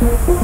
Mm-hmm.